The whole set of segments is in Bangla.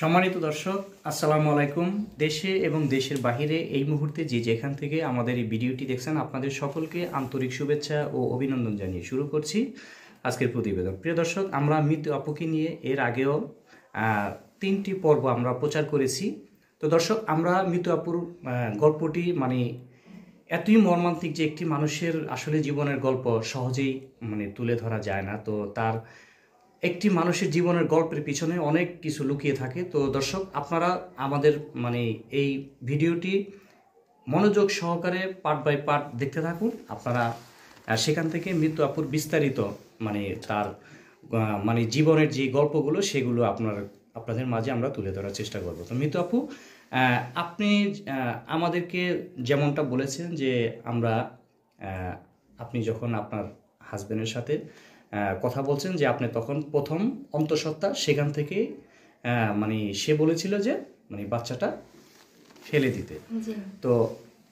সম্মানিত দর্শক, আসসালামু আলাইকুম। দেশে এবং দেশের বাহিরে এই মুহূর্তে যে যেখান থেকে আমাদের এই ভিডিওটি দেখছেন, আপনাদের সকলকে আন্তরিক শুভেচ্ছা ও অভিনন্দন জানিয়ে শুরু করছি আজকের প্রতিবেদন। প্রিয় দর্শক, আমরা মৃত আপুকে নিয়ে এর আগেও তিনটি পর্ব আমরা প্রচার করেছি। তো দর্শক, আমরা মৃত আপুর গল্পটি মানে এতই মর্মান্তিক যে একটি মানুষের আসলে জীবনের গল্প সহজেই মানে তুলে ধরা যায় না। তো তার একটি মানুষের জীবনের গল্পের পিছনে অনেক কিছু লুকিয়ে থাকে। তো দর্শক, আপনারা আমাদের মানে এই ভিডিওটি মনোযোগ সহকারে পার্ট বাই পার্ট দেখতে থাকুন। আপনারা সেখান থেকে মৃত্যু আপুর বিস্তারিত মানে তার মানে জীবনের যে গল্পগুলো, সেগুলো আপনার, আপনাদের মাঝে আমরা তুলে ধরার চেষ্টা করব। তো মৃত্যু আপু আপনি আমাদেরকে যেমনটা বলেছেন যে আমরা আপনি যখন আপনার হাজব্যান্ডের সাথে কথা বলছেন যে আপনি তখন প্রথম অন্তঃসত্ত্বা সেখান থেকে মানে সে বলেছিল যে মানে বাচ্চাটা ফেলে দিতে। তো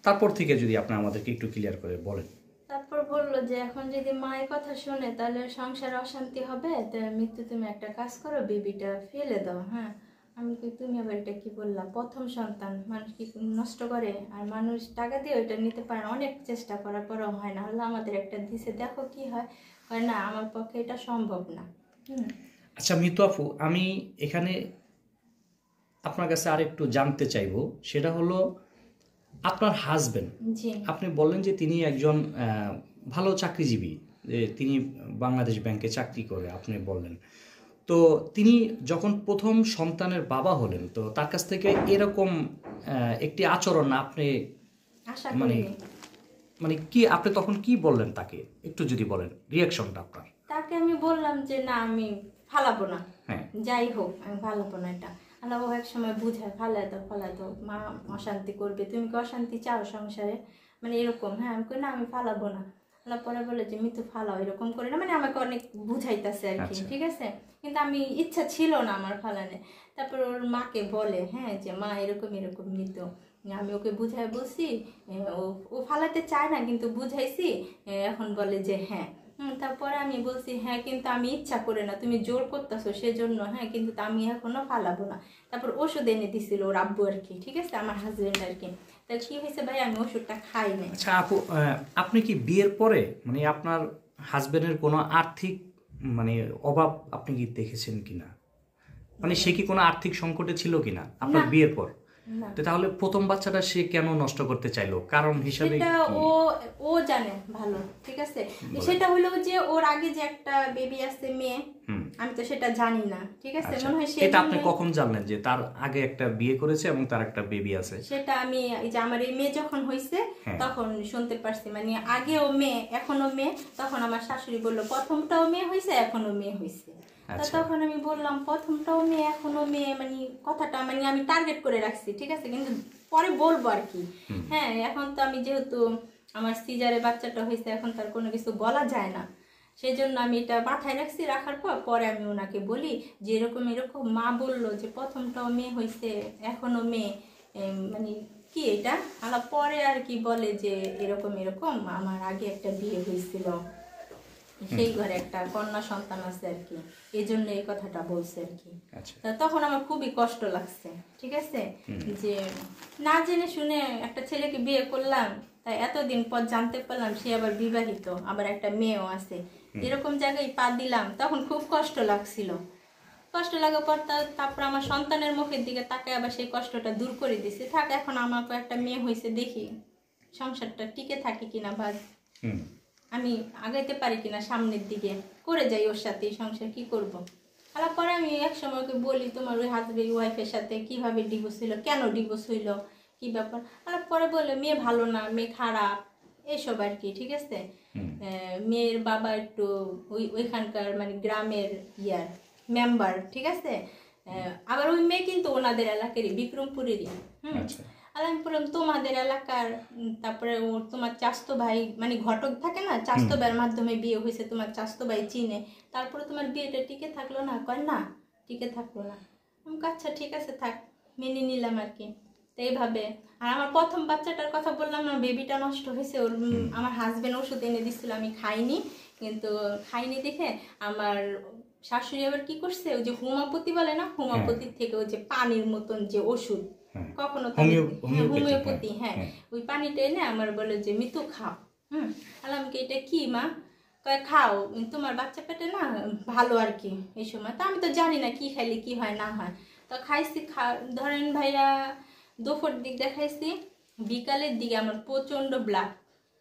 তারপর থেকে যদি আপনি আমাদেরকে একটু ক্লিয়ার করে বলেন। তারপর বলল যে এখন যদি মায়ের কথা শুনে তাহলে সংসারে অশান্তি হবে তো মৃত্যু তুমি একটা কাজ করো বেবিটা ফেলে দাও হ্যাঁ? আমি কই তুমি আবার এটা কি বললাম প্রথম সন্তান মানুষ কি নষ্ট করে? আর মানুষ টাকা দিয়ে ওইটা নিতে পারে অনেক চেষ্টা করার পরেও হয় না। হলে আমাদের একটা দিছে দেখো কি হয়। হয় না আমার পক্ষে এটা সম্ভব না। আচ্ছা মিতু আপু আমি এখানে আপনার কাছে আরেকটু জানতে চাইব। সেটা হলো আপনার হাজবেন্ড আপনি বললেন যে তিনি একজন ভালো চাকরিজীবী। যে তিনি বাংলাদেশ ব্যাংকে চাকরি করে আপনি বললেন। তো তিনি যখন প্রথম সন্তানের বাবা হলেন তো তার কাছ থেকে এরকম একটি আচরণ আপনি আশা মানে করিনি মানে কি আপনি তখন কি বললেন তাকে? একটু যদি বলেন রিয়াকশনটা আপনার। তাকে আমি বললাম যে না আমি ফালাবো না। হ্যাঁ। যাই হোক আমি ভালো না এটা। আল্লাহ এক সময় বুঝায় ফালাই দাও ফালাই দাও মা অশান্তি করবে। তুমি কি অশান্তি চাও সংসারে? মানে এরকম হ্যাঁ আমি কই না আমি ফালাবো না। আল্লাহ পরে বলে যে মৃত্যু ফালাও এরকম করে না। মানে আমাকে অনেক বুঝাইতেছে আর কি আচ্ছা। ঠিক আছে? কিন্তু আমি ইচ্ছা ছিল না আমার ফালানে তারপর ওর মাকে বলে হ্যাঁ যে মা এরকম এরকম মিতু আমি ওকে বুঝাই বলছি ও ও ফালাতে চায় না কিন্তু বুঝাইছি এখন বলে যে হ্যাঁ। তারপরে আমি বলছি হ্যাঁ কিন্তু আমি ইচ্ছা করে না তুমি জোর করতেছো সেজন্য হ্যাঁ কিন্তু আমি এখনও ফালাবো না। তারপর ওষুধ এনে দিছিল ওর আব্বু আর কি ঠিক আছে আমার হাজবেন্ড আর কি। তা কি হয়েছে ভাই আমি ওষুধটা খাই নাই। আচ্ছা আপু আপনি কি বিয়ের পরে মানে আপনার হাজবেন্ডের কোনো আর্থিক মানে অভাব আপনি কি দেখেছেন কিনা? মানে সে কি কোনো আর্থিক সংকটে ছিল কিনা আপনার বিয়ের পর? না তো তাহলে প্রথম বাচ্চাটা সে কেন নষ্ট করতে চাইলো? কারণ হিসাবে সেটা ও ও জানে ভালো ঠিক আছে? সেটা হলো যে ওর আগে যে একটা বেবি আছে মেয়ে আমি তো সেটা জানি না ঠিক আছে? আচ্ছা, মনে হয় সে এটা আপনি কখন জানলেন যে তার আগে একটা বিয়ে করেছে এবং তার একটা বেবি আছে? সেটা আমি এই যে আমার এই মেয়ে যখন হয়েছে হ্যাঁ। তখন শুনতে পারছি। মানে আগেও মেয়ে এখনও মেয়ে তখন আমার শাশুড়ি বলল প্রথমটাও মেয়ে হয়েছে এখনও মেয়ে আচ্ছা। তখন আমি বললাম প্রথমটাও মেয়ে এখনও মেয়ে মানে কথাটা মানে আমি টার্গেট করে রাখছি ঠিক আছে? কিন্তু পরে বলব আর কি। হ্যাঁ এখন তো আমি যেহেতু আমার সিজারে বাচ্চাটা হয়েছে এখন তার কোনো কিছু বলা যায় না। সেই জন্য আমি এটা মাথায় রাখছি রাখার পর পরে আমি ওনাকে বলি যে এরকম এরকম মা বলল যে প্রথমটাও মেয়ে হয়েছে এখনও মেয়ে। মানে কি এটা? আলা পরে আর কি বলে যে এরকম এরকম আমার আগে একটা বিয়ে হয়েছিল। সেই ঘরে একটা কন্যা সন্তান আছে আর কি। এই জন্য এই কথাটা বলছে আর কি। আচ্ছা। তখন আমার খুবই কষ্ট লাগছে ঠিক আছে? যে না জেনে শুনে একটা ছেলেকে বিয়ে করলাম তাই এতদিন পর জানতে পারলাম সে আবার বিবাহিত আবার একটা মেয়েও আছে। এরকম জায়গায় পা দিলাম তখন খুব কষ্ট লাগছিল। কষ্ট লাগার পর তারপর আমার সন্তানের মুখের দিকে তাকে আবার সেই কষ্টটা দূর করে দিছে। থাক এখন আমার একটা মেয়ে হয়েছে দেখি। সংসারটা টিকে থাকে কিনা বা আমি আগাইতে পারি কিনা সামনের দিকে। করে যাই ওর সাথে সংসার কি করব। তারপরে পরে আমি এক সময় ওকে বলি তোমার ওই হাজবেন্ড ওয়াইফের সাথে কীভাবে ডিভোর্স হইল? কেন ডিভোর্স হইল? কি ব্যাপার? আর পরে বলে মেয়ে ভালো না মেয়ে খারাপ। এসব আর কি ঠিক আছে? মেয়ের বাবা একটু ওই ওইখানকার মানে গ্রামের ইয়ার মেম্বার ঠিক আছে? আবার ওই মেয়ে কিন্তু ওনাদের এলাকারই বিক্রমপুরেরই। হুম। আচ্ছা। আর আমি বললাম তোমাদের এলাকার তারপরে ও তোমার চাস্তো ভাই মানে ঘটক থাকে না চাস্তো ভাইয়ের মাধ্যমে বিয়ে হয়েছে তোমার চাস্তো ভাই চিনে। তারপরে তোমার বিয়েটা টিকে থাকল না? কয় না টিকে থাকল না। আমি আচ্ছা ঠিক আছে থাক মেনে নিলাম আর কি। তো এইভাবে। আর আমার প্রথম বাচ্চাটার কথা বললাম না বেবিটা নষ্ট হয়েছে ওর আমার হাজবেন্ড ওষুধ এনে দিচ্ছিল আমি খাইনি। কিন্তু খাইনি দেখে আমার শাশুড়ি আবার কি করছে ওই যে হোমিওপ্যাথি বলে না হোমিওপ্যাথির থেকে ওই যে পানির মতন যে ওষুধ হ্যাঁ। কখনো হ্যাঁ, হোমিওপ্যাথি, হোমিওপ্যাথি হ্যাঁ, হ্যাঁ। ওই পানিটা এনে আমার বলে যে মিতু খাও। হুম। এটা কি মা? কয় খাও। তোমার বাচ্চা পেটে না ভালো আর কি এই সময়। তো আমি তো জানি না কি খাইলে কি হয় না হয়। তো খাইছি খা ধরেন ভাইয়া দুপুর দিক দেখাইছি বিকালের দিকে আমার প্রচণ্ড ব্লাড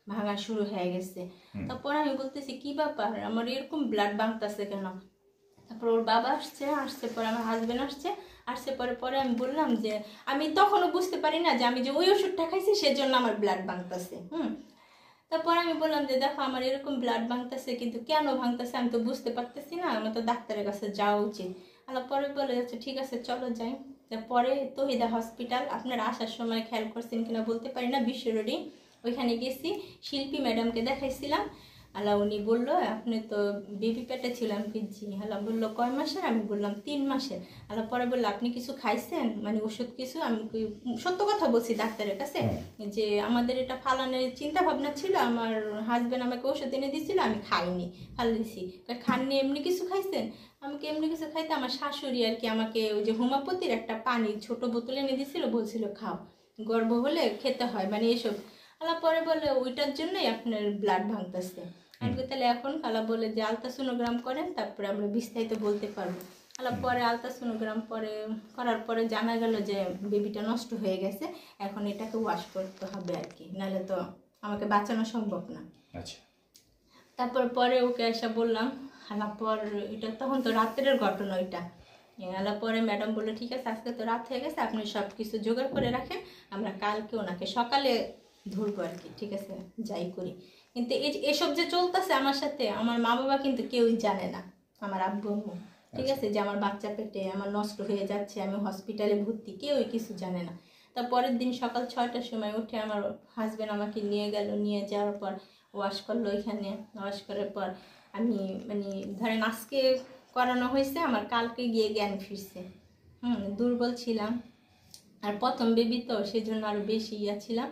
ভাঙা শুরু হয়ে গেছে। তারপর আমি বলতেছি কি ব্যাপার? আমার এরকম ব্লাড ভাঙতেছে কেন? তারপর ওর বাবা আসছে আসছে পরে আমার হাজবেন্ড আসছে। আসছে পরে পরে আমি বললাম যে, আমি তখনও বুঝতে পারি না যে আমি যে ওই ওষুধটা খাইছি সেজন্য আমার ব্লাড ভাঙতেছে, হুম। তারপর আমি বললাম যে, দেখো, আমার এরকম ব্লাড ভাঙতেছে, কিন্তু কেন ভাঙতেছে আমি তো বুঝতে পারতেছি না, আমার তো ডাক্তারের কাছে যাওয়া উচিত। আলো পরে বলে যাচ্ছে ঠিক আছে, চলো যাই। তারপরে তহিদা হসপিটাল আপনারা আসার সময় খেয়াল করছেন কিনা বলতে পারি না বিশ্ব রোডে ওইখানে গেছি, শিল্পী ম্যাডামকে দেখাইছিলাম। আলা উনি বলল আপনি তো বেবি পেটে ছিল আমি কি জি আলা বলল কয় মাসের? আমি বললাম তিন মাসের। আলা পরে বলল আপনি কিছু খাইছেন? মানে ওষুধ কিছু? আমি সত্য কথা বলছি ডাক্তারের কাছে যে আমাদের এটা ফালানোর চিন্তা ভাবনা ছিল আমার হাজবেন্ড আমাকে ওষুধ এনে দিয়েছিল আমি খাইনি ফালিয়েছি খাননি এমনি কিছু খাইছেন? আমাকে এমনি কিছু খাইতে আমার শাশুড়ি আর কি আমাকে ওই যে হোমিওপ্যাথির একটা পানি ছোট বোতল এনে দিয়েছিল বলছিল খাও গর্ভ হলে খেতে হয়। মানে এসব। আলা পরে বলে ওইটার জন্যই আপনার ব্লাড ভাঙতেছে। আমি তাহলে এখন আলা বলে যে আলট্রাসোনোগ্রাম করেন তারপরে আমরা বিস্তারিত বলতে পারব। আলা পরে আলট্রাসোনোগ্রাম পরে করার পরে জানা গেল যে বেবিটা নষ্ট হয়ে গেছে এখন এটাকে ওয়াশ করতে হবে আর কি নাহলে তো আমাকে বাঁচানো সম্ভব না। আচ্ছা। তারপর পরে ওকে এসে বললাম হালা পর এটা তখন তো রাত্রের ঘটনা ওইটা। হালা পরে ম্যাডাম বলল ঠিক আছে আজকে তো রাত হয়ে গেছে আপনি সব কিছু জোগাড় করে রাখেন আমরা কালকে ওনাকে সকালে ধরবো আর কি ঠিক আছে যাই করি। কিন্তু এই এসব যে চলতেছে আমার সাথে আমার মা বাবা কিন্তু কেউই জানে না। আমার আব্বু আম্মু ঠিক আছে? যে আমার বাচ্চা পেটে আমার নষ্ট হয়ে যাচ্ছে আমি হসপিটালে ভর্তি কেউই কিছু জানে না। তার পরের দিন সকাল ছয়টার সময় উঠে আমার হাজব্যান্ড আমাকে নিয়ে গেল নিয়ে যাওয়ার পর ওয়াশ করল ওইখানে ওয়াশ করার পর আমি মানে ধরেন আজকে করানো হয়েছে আমার কালকে গিয়ে জ্ঞান ফিরছে। হুম দুর্বল ছিলাম। আর প্রথম বেবি তো সেই জন্য আরও বেশি ইয়া ছিলাম।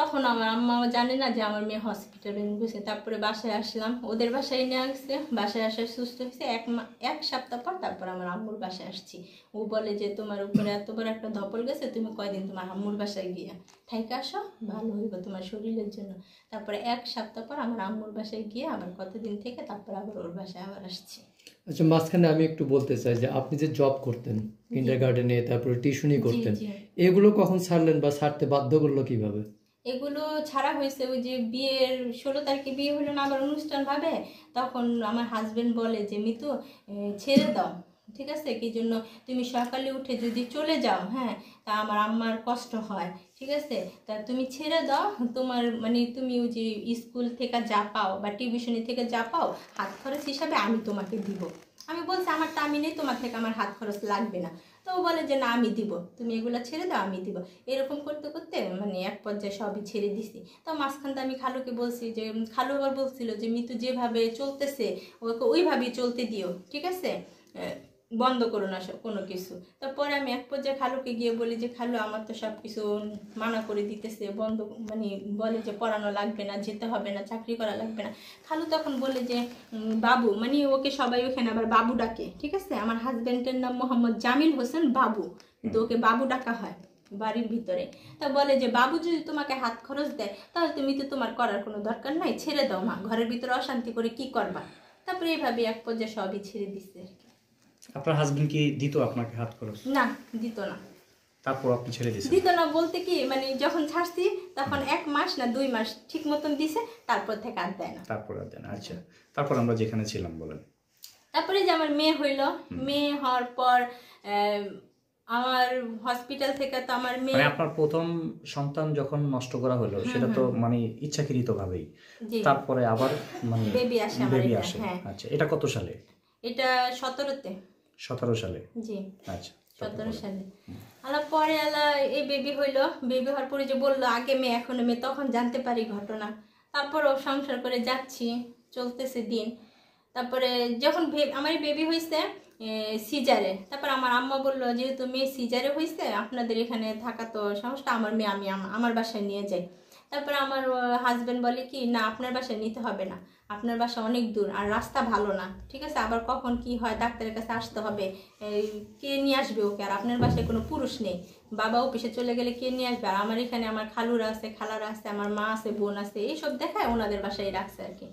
তখন আমার আম্মা জানে না যে আমার মেয়ে হসপিটালে গেছে তারপরে বাসায় আসলাম। ওদের বাসায় নিয়ে আসছে। বাসায় আসার সুস্থ হয়েছে। এক এক সপ্তাহ পর তারপর আমার আম্মুর বাসায় আসছি। ও বলে যে তোমার উপরে এত বড় একটা ধপল গেছে তুমি কয়দিন তোমার আম্মুর বাসায় গিয়া ঠাইকে আসো ভালো হইব তোমার শরীরের জন্য। তারপরে এক সপ্তাহ পর আমার আম্মুর বাসায় গিয়ে আবার কতদিন থেকে তারপর আবার ওর বাসায় আবার আসছি। আচ্ছা মাঝখানে আমি একটু বলতে চাই যে আপনি যে জব করতেন কিন্ডার গার্ডেনে তারপরে টিউশনি করতেন এগুলো কখন ছাড়লেন বা ছাড়তে বাধ্য করল কীভাবে? এগুলো ছাড়া হয়েছে, ওই যে বিয়ের ষোলো তারিখে বিয়ে হলো না, আবার অনুষ্ঠান ভাবে, তখন আমার হাজবেন্ড বলে যে, মিতু ছেড়ে দাও, ঠিক আছে? কি জন্য? তুমি সকালে উঠে যদি চলে যাও হ্যাঁ তা আমার আম্মার কষ্ট হয়, ঠিক আছে? তা তুমি ছেড়ে দাও, তোমার মানে তুমি ওই যে স্কুল থেকে যা পাও বা টিউশনি থেকে যা পাও, হাত খরচ হিসাবে আমি তোমাকে দিব। আমি বলছি, আমার আমি নেই, তোমার থেকে আমার হাত খরচ লাগবে না। তো ও বলে যে, না, আমি দিব। তুমি এগুলো ছেড়ে দাও, আমি দিব। এরকম করতে করতে মানে এক পর্যায়ে সবই ছেড়ে দিছি। তো মাঝখানটা আমি খালুকে বলছি যে, খালু আবার বলছিল যে, মিতু যেভাবে চলতেছে, ওকে ওইভাবেই চলতে দিও, ঠিক আছে? বন্ধ করো না কোনো কিছু। তারপরে আমি এক পর্যায়ে খালুকে গিয়ে বলি যে খালু আমার তো সব কিছু মানা করে দিতেছে বন্ধ মানে বলে যে পড়ানো লাগবে না যেতে হবে না চাকরি করা লাগবে না। খালু তখন বলে যে বাবু মানে ওকে সবাই ওখানে আবার বাবু ডাকে ঠিক আছে? আমার হাজব্যান্ডের নাম মোহাম্মদ জামিল হোসেন বাবু কিন্তু ওকে বাবু ডাকা হয় বাড়ির ভিতরে। তা বলে যে বাবু যদি তোমাকে হাত খরচ দেয় তাহলে তুমি তো তোমার করার কোনো দরকার নাই ছেড়ে দাও মা ঘরের ভিতরে অশান্তি করে কি করবা? তারপরে এইভাবে এক পর্যায়ে সবই ছেড়ে দিচ্ছে। আপনার হাজবেন্ড কি দিত আপনাকে হাত খরচ? না দিত না। তারপর আপনি ছেড়ে দিয়েছেন? দিত না বলতে কি মানে যখন ছাড়ছি তখন এক মাস না দুই মাস ঠিক মতন দিছে তারপর থেকে আর দেয় না। তারপর আর দেন আচ্ছা। তারপর আমরা যেখানে ছিলাম বলেন। তারপরে যে আমার মেয়ে হইল মেয়ে হওয়ার পর আমার হসপিটাল থেকে তো আমার মেয়ে মানে আপনার প্রথম সন্তান যখন নষ্ট করা হলো সেটা তো মানে ইচ্ছাকৃত ভাবেই জি। তারপরে আবার মানে বেবি আসে আমার বেবি এটা, আসে। হ্যাঁ। আচ্ছা এটা কত সালে? এটা সতেরোতে। সতেরো সালে। জি আচ্ছা সতেরো সালে। আলা পরে আলা এই বেবি হইল। বেবি হওয়ার পরে যে বলল আগে মেয়ে এখন মেয়ে। তখন জানতে পারি ঘটনা। তারপরও সংসার করে যাচ্ছি চলতেছে দিন। তারপরে যখন আমার বেবি হয়েছে সিজারে। তারপর আমার আম্মা বলল যেহেতু মেয়ে সিজারে হয়েছে আপনাদের এখানে থাকা তো সমস্যা আমার মেয়ে আমি আমার বাসায় নিয়ে যাই। তারপরে আমার হাজবেন্ড বলে কি না আপনার বাসায় নিতে হবে না। আপনার বাসা অনেক দূর আর রাস্তা ভালো না। ঠিক আছে? আবার কখন কি হয় ডাক্তারের কাছে আসতে হবে। কে নিয়ে আসবে ওকে? আর আপনার বাসায় কোনো পুরুষ নেই। বাবা অফিসে চলে গেলে কে নিয়ে আসবে? আর আমার এখানে আমার খালুরা আছে খালারা আছে আমার মা আছে বোন আছে এইসব দেখায় ওনাদের বাসায় রাখছে আর কি।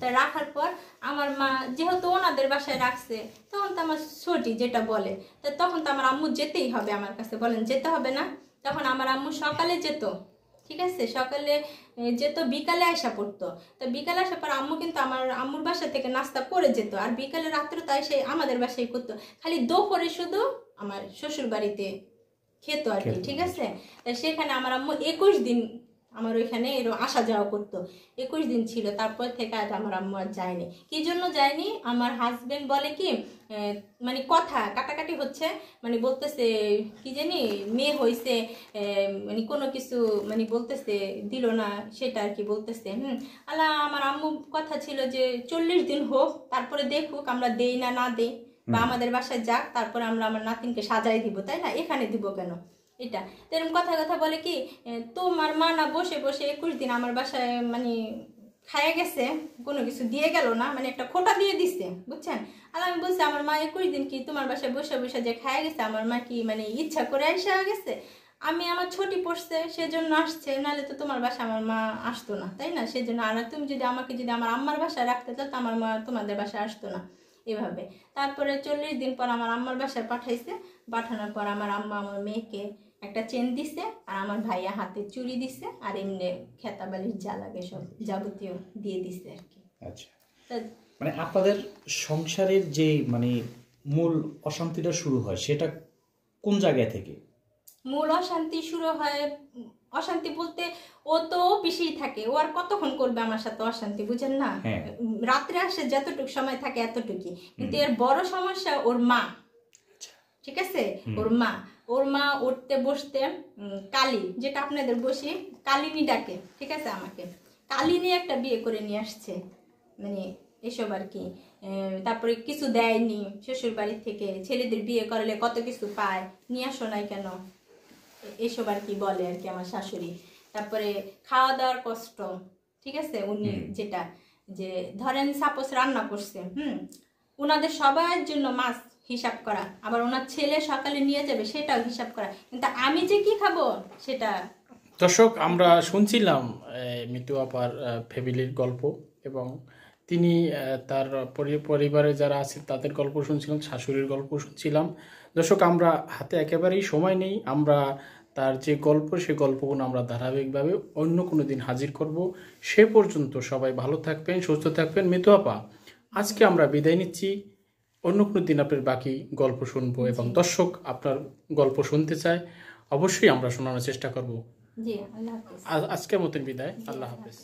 তাই রাখার পর আমার মা যেহেতু ওনাদের বাসায় রাখছে তখন তো আমার ছোটি যেটা বলে তা তখন তো আমার আম্মু যেতেই হবে আমার কাছে। বলেন যেতে হবে না? তখন আমার আম্মু সকালে যেত। ঠিক আছে? সকালে যেত বিকালে আসা পড়তো। তো বিকালে আসার পর আম্মু কিন্তু আমার আম্মুর বাসা থেকে নাস্তা করে যেত। আর বিকালে রাত্রে তাই সেই আমাদের বাসায় করতো। খালি দোপরে শুধু আমার শ্বশুর বাড়িতে খেত আর কি ঠিক আছে? তা সেখানে আমার আম্মু একুশ দিন আমার ওইখানে এরকম আসা যাওয়া করতো। একুশ দিন ছিল তারপর থেকে আর আমার আম্মু আর যায়নি। কি জন্য যায়নি? আমার হাজবেন্ড বলে কি মানে কথা কাটাকাটি হচ্ছে মানে বলতেছে কি জানি মেয়ে হয়েছে মানে কোনো কিছু মানে বলতেছে দিল না সেটা আর কি বলতেছে হুম। আল্লাহ আমার আম্মু কথা ছিল যে চল্লিশ দিন হোক তারপরে দেখুক আমরা দেই না না দেই বা আমাদের বাসায় যাক তারপরে আমরা আমার নাতিনকে সাজাই দিব তাই না? এখানে দিব কেন? এটা। তো এরকম কথা কথা বলে কি তোমার মা না বসে বসে একুশ দিন আমার বাসায় মানে খাইয়ে গেছে, কোনো কিছু দিয়ে গেল না মানে একটা খোটা দিয়ে দিছে, বুঝছেন? আর আমি বলছি, আমার মা একুশ দিন কি তোমার বাসায় বসে বসে যে খাইয়ে গেছে, আমার মা কি মানে ইচ্ছা করে এসে গেছে? আমি আমার ছুটি পড়ছে, সেজন্য আসছে, নাহলে তো তোমার বাসা আমার মা আসতো না, তাই না? সেজন্য আর তুমি যদি আমাকে যদি আমার আম্মার বাসায় রাখতে চাও তো আমার মা তোমাদের বাসায় আসতো না। এভাবে। তারপরে চল্লিশ দিন পর আমার আম্মার বাসায় পাঠাইছে, পাঠানোর পর আমার আম্মা আমার মেয়েকে একটা চেন দিছে আর আমার ভাইয়া হাতে চুড়ি দিছে আর এমনি খেতাবালির যা লাগে সব যাবতীয় দিয়ে দিছে আর কি। আচ্ছা। মানে আপনাদের সংসারের যে মানে মূল অশান্তিটা শুরু হয় সেটা কোন জায়গা থেকে? মূল অশান্তি শুরু হয় অশান্তি বলতে ও তো পিছিয়ে থাকে ও আর কতক্ষণ করবে আমার সাথে অশান্তি বুঝেন না? হ্যাঁ। রাত্রে আসে যতটুকু সময় থাকে এতটুকুই। কিন্তু এর বড় সমস্যা ওর মা। ঠিক আছে? ওর মা। ওর মা উঠতে বসতে কালী যেটা আপনাদের বসি কালিনী ডাকে ঠিক আছে আমাকে? কালিনী একটা বিয়ে করে নিয়ে আসছে মানে এসব আর কি। তারপরে কিছু দেয়নি শ্বশুর বাড়ি থেকে ছেলেদের বিয়ে করলে কত কিছু পায় নিয়ে আসো নাই কেন? এসব আর কি বলে আর কি আমার শাশুড়ি। তারপরে খাওয়া দাওয়ার কষ্ট ঠিক আছে? উনি যেটা যে ধরেন সাপোজ রান্না করছে হুম? ওনাদের সবার জন্য মাছ হিসাব করা। আবার ওনার ছেলে সকালে নিয়ে যাবে, সেটাও হিসাব করা। কিন্তু আমি যে কি খাব, সেটা দর্শক, আমরা শুনছিলাম মিতু আপার ফ্যামিলির গল্প এবং তিনি তার পরিবারে যারা আছে, তাদের গল্প শুনছিলাম, শাশুড়ির গল্প শুনছিলাম। দর্শক, আমরা হাতে একেবারেই সময় নেই। আমরা তার যে গল্প, সে গল্পগুলো আমরা ধারাবাহিকভাবে অন্য কোনো দিন হাজির করব। সে পর্যন্ত সবাই ভালো থাকবেন, সুস্থ থাকবেন। মিতু আপা, আজকে আমরা বিদায় নিচ্ছি। অন্য কোনো দিন আপনার বাকি গল্প শুনব এবং দর্শক আপনার গল্প শুনতে চায় অবশ্যই আমরা শোনানোর চেষ্টা করব। জি আল্লাহ হাফিজ। আজকের মতন বিদায় আল্লাহ হাফেজ।